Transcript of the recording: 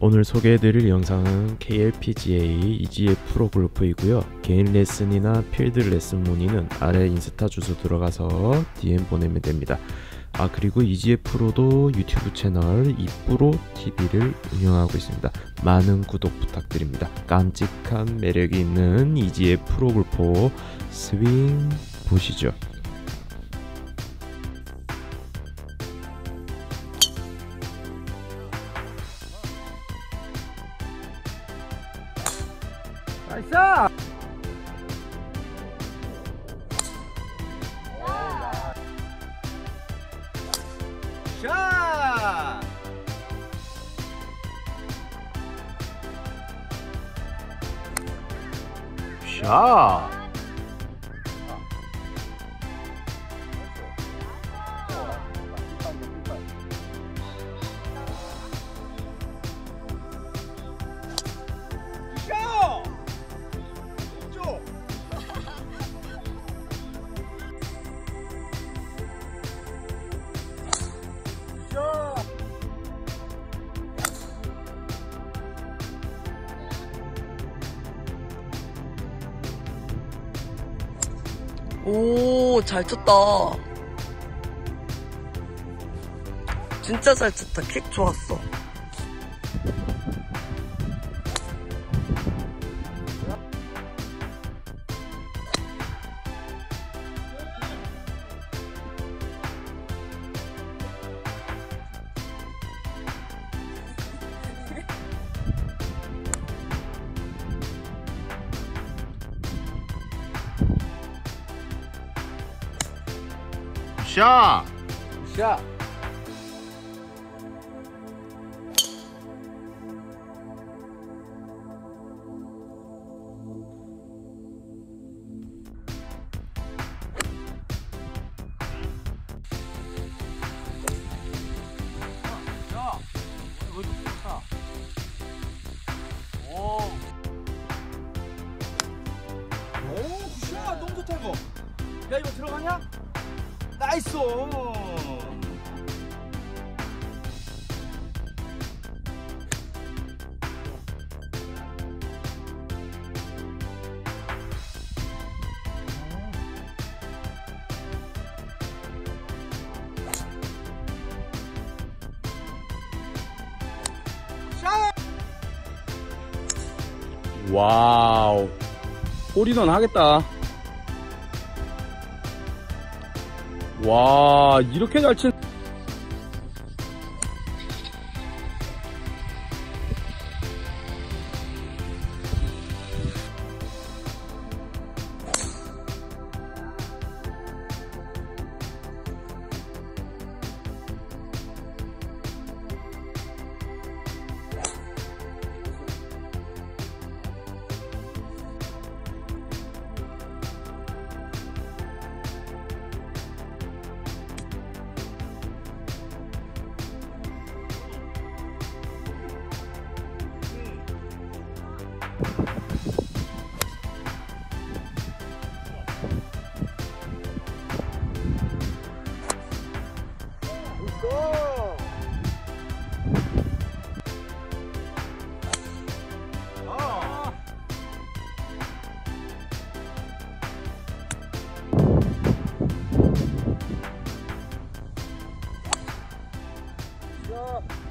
오늘 소개해드릴 영상은 KLPGA EGF 프로 골프이고요. 개인 레슨이나 필드 레슨 문의는 아래 인스타 주소 들어가서 DM 보내면 됩니다. 아 그리고 EGF 프로도 유튜브 채널 이프로 TV를 운영하고 있습니다. 많은 구독 부탁드립니다. 깜찍한 매력이 있는 EGF 프로 골프 스윙 보시죠. 나이스! 샷! 샷! 샷! 오, 잘 쳤다. 진짜 잘 쳤다. 킥 좋았어. 좋다, 이거. 야, 이거 들어가냐? 나이스! 와우. 홀인원 하겠다. 와, 이렇게 잘 친. 고! 아! 야!